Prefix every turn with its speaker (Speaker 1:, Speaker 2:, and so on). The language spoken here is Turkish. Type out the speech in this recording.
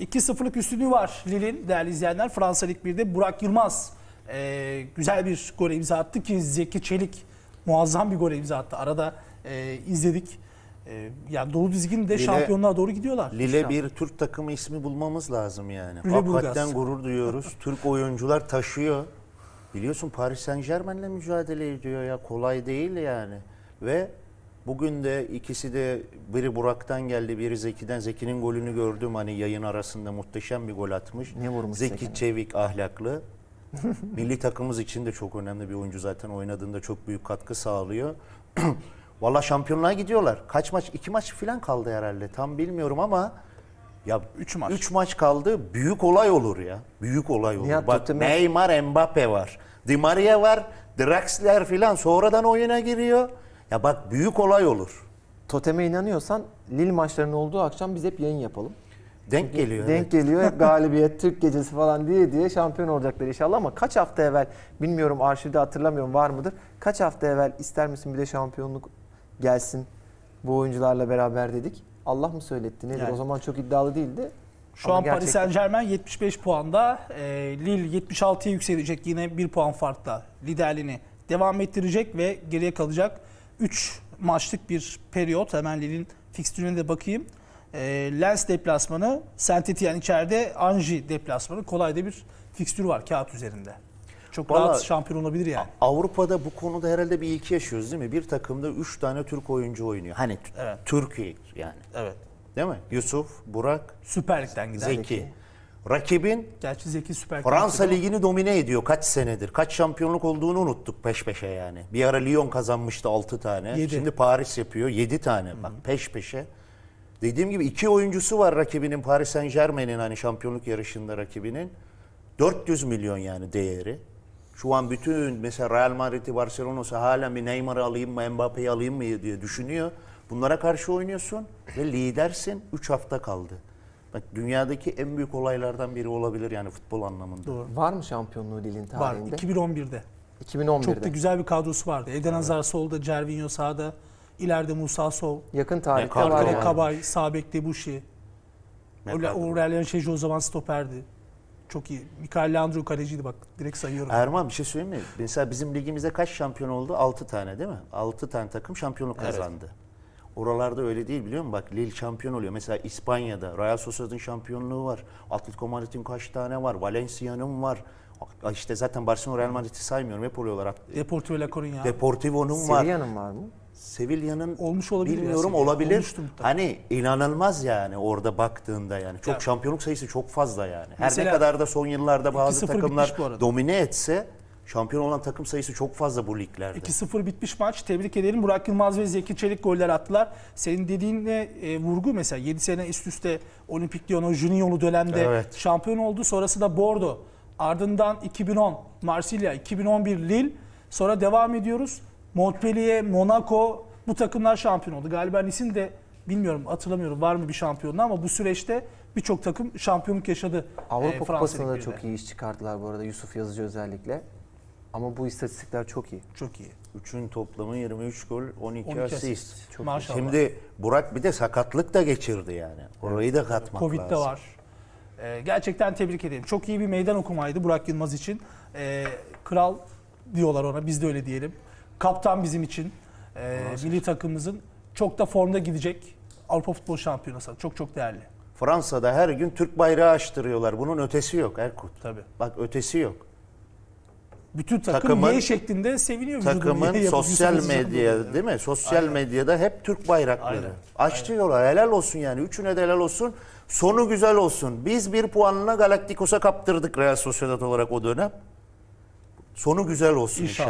Speaker 1: 2-0'lık üstünlüğü var Lille'in değerli izleyenler. Fransa Lig 1'de Burak Yılmaz e, güzel bir gol imza attı ki Zeki Çelik muazzam bir gol imza attı. Arada e, izledik. E, yani dolu dizgin de
Speaker 2: Lille-
Speaker 1: şampiyonluğa doğru gidiyorlar.
Speaker 2: Lille bir Türk takımı ismi bulmamız lazım yani.
Speaker 1: Lüleburgaz.
Speaker 2: Hakikaten gurur duyuyoruz. Türk oyuncular taşıyor. Biliyorsun Paris Saint Germain'le mücadele ediyor ya. Kolay değil yani. Ve bugün de ikisi de biri Burak'tan geldi, biri Zeki'den. Zeki'nin golünü gördüm hani yayın arasında muhteşem bir gol atmış.
Speaker 3: Ne vurmuş
Speaker 2: Zeki
Speaker 3: Zeki'nin?
Speaker 2: Çevik ahlaklı. Milli takımımız için de çok önemli bir oyuncu zaten oynadığında çok büyük katkı sağlıyor. Valla şampiyonluğa gidiyorlar. Kaç maç? iki maç falan kaldı herhalde. Tam bilmiyorum ama ya
Speaker 1: Üç maç.
Speaker 2: 3 maç kaldı. Büyük olay olur ya. Büyük olay olur.
Speaker 3: Nihat
Speaker 2: Bak
Speaker 3: Tottenham-
Speaker 2: Neymar, Mbappe var. Di Maria var. Draxler filan sonradan oyuna giriyor. Ya bak büyük olay olur.
Speaker 3: Toteme inanıyorsan Lille maçlarının olduğu akşam biz hep yayın yapalım.
Speaker 2: Denk geliyor.
Speaker 3: Denk
Speaker 2: evet.
Speaker 3: geliyor hep galibiyet, Türk gecesi falan diye diye şampiyon olacaklar inşallah ama kaç hafta evvel bilmiyorum arşivde hatırlamıyorum var mıdır? Kaç hafta evvel ister misin bir de şampiyonluk gelsin bu oyuncularla beraber dedik. Allah mı söyletti nedir?
Speaker 1: Yani.
Speaker 3: O zaman çok iddialı değildi.
Speaker 1: Şu
Speaker 3: Ama
Speaker 1: an Paris
Speaker 3: gerçekten-
Speaker 1: Saint Germain 75 puanda. E, Lille 76'ya yükselecek yine 1 puan farkla liderliğini devam ettirecek ve geriye kalacak 3 maçlık bir periyot. Hemen Lille'in fikstürüne de bakayım. E, Lens deplasmanı, Saint Etienne içeride, Anji deplasmanı. Kolay da bir fikstür var kağıt üzerinde. Çok
Speaker 2: Vallahi-
Speaker 1: rahat şampiyon olabilir yani.
Speaker 2: Avrupa'da bu konuda herhalde bir ilki yaşıyoruz değil mi? Bir takımda 3 tane Türk oyuncu oynuyor. Hani
Speaker 1: Evet.
Speaker 2: Türkiye yani.
Speaker 1: Evet.
Speaker 2: Değil mi? Yusuf, Burak,
Speaker 1: Süper Lig'den giden.
Speaker 2: Zeki. Rakibin
Speaker 1: Gerçi Zeki Süper
Speaker 2: Fransa. Ligi'ni domine ediyor kaç senedir. Kaç şampiyonluk olduğunu unuttuk peş peşe yani. Bir ara Lyon kazanmıştı 6 tane.
Speaker 1: Yedi.
Speaker 2: Şimdi Paris yapıyor 7 tane. Bak peş peşe. Dediğim gibi iki oyuncusu var rakibinin Paris Saint Germain'in hani şampiyonluk yarışında rakibinin. 400 milyon yani değeri. Şu an bütün mesela Real Madrid'i Barcelona'sı hala bir Neymar'ı alayım mı Mbappe'yi alayım mı diye düşünüyor. Bunlara karşı oynuyorsun ve lidersin 3 hafta kaldı. Bak dünyadaki en büyük olaylardan biri olabilir yani futbol anlamında.
Speaker 1: Doğru.
Speaker 3: Var mı şampiyonluğu
Speaker 1: Var.
Speaker 3: tarihinde?
Speaker 1: 2011'de.
Speaker 3: 2011'de.
Speaker 1: Çok da güzel bir kadrosu vardı. Eden Hazar solda, Cervinho sağda, ileride Musa Sol,
Speaker 3: Yakın tarihte var
Speaker 2: var.
Speaker 3: yani.
Speaker 1: Kabay, sağ bek Debuchy.
Speaker 2: Ne
Speaker 1: Öyle
Speaker 2: kadro.
Speaker 1: Aurelien Şeji o zaman stoperdi. Çok iyi. Mikael Leandro kaleciydi bak. Direkt sayıyorum.
Speaker 2: Erman bir şey söyleyeyim mi? Mesela bizim ligimizde kaç şampiyon oldu? 6 tane değil mi? 6 tane takım şampiyonluk
Speaker 1: Evet.
Speaker 2: kazandı. Oralarda öyle değil biliyor musun? Bak Lille şampiyon oluyor. Mesela İspanya'da Real Sociedad'ın şampiyonluğu var. Atletico Madrid'in kaç tane var? Valencia'nın var. İşte zaten Barcelona Real Madrid'i saymıyorum. Hep oluyorlar.
Speaker 1: Deportivo La Coruña.
Speaker 2: Deportivo'nun var.
Speaker 3: Sevilla'nın var mı?
Speaker 2: Sevilla'nın
Speaker 1: Olmuş olabilir
Speaker 2: bilmiyorum olabilir.
Speaker 1: Olmuştu.
Speaker 2: Hani inanılmaz yani orada baktığında yani. Çok
Speaker 1: Ya-
Speaker 2: şampiyonluk sayısı çok fazla yani. Her
Speaker 1: Mesela
Speaker 2: ne kadar da son yıllarda bazı
Speaker 1: 2-0
Speaker 2: takımlar domine etse şampiyon olan takım sayısı çok fazla bu liglerde.
Speaker 1: 2-0 bitmiş maç. Tebrik edelim. Burak Yılmaz ve Zeki Çelik goller attılar. Senin dediğinle e, vurgu mesela 7 sene üst üste Olimpik Lyon o Junior'lu dönemde
Speaker 2: Evet.
Speaker 1: şampiyon oldu. Sonrası da Bordeaux. Ardından 2010 Marsilya, 2011 Lille. Sonra devam ediyoruz. Montpellier, Monaco bu takımlar şampiyon oldu. Galiba Nice'in de bilmiyorum hatırlamıyorum var mı bir şampiyonluğu ama bu süreçte birçok takım şampiyonluk yaşadı.
Speaker 3: Avrupa
Speaker 1: e,
Speaker 3: Kupası'nda da çok iyi iş çıkardılar bu arada Yusuf Yazıcı özellikle. Ama bu istatistikler çok iyi.
Speaker 1: Çok iyi.
Speaker 2: Üçün toplamı 23 gol, 12,
Speaker 1: 12
Speaker 2: asist.
Speaker 1: asist.
Speaker 2: Çok
Speaker 1: Maşallah.
Speaker 2: Şimdi Burak bir de sakatlık da geçirdi yani. Orayı da katmak
Speaker 1: Covid de
Speaker 2: lazım.
Speaker 1: var. Ee, gerçekten tebrik ederim. Çok iyi bir meydan okumaydı Burak Yılmaz için. Ee, kral diyorlar ona, biz de öyle diyelim. Kaptan bizim için. Ee, milli takımımızın çok da formda gidecek Avrupa Futbol Şampiyonası. Çok çok değerli.
Speaker 2: Fransa'da her gün Türk bayrağı açtırıyorlar. Bunun ötesi yok Erkut.
Speaker 1: Tabii.
Speaker 2: Bak ötesi yok.
Speaker 1: Bütün takım
Speaker 2: Takımın-
Speaker 1: Y şeklinde seviniyor.
Speaker 2: Takımın
Speaker 1: Y
Speaker 2: sosyal medya değil mi? Sosyal medyada hep Türk bayrakları.
Speaker 1: Aynen.
Speaker 2: Açtırıyorlar. Helal olsun yani. Üçüne de helal olsun. Sonu güzel olsun. Biz bir puanla Galacticos'a kaptırdık Real Sociedad olarak o dönem. Sonu güzel olsun
Speaker 1: İnşallah.
Speaker 2: inşallah.